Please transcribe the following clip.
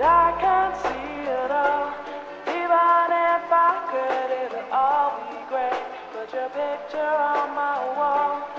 I can't see it all. Your picture on my wall.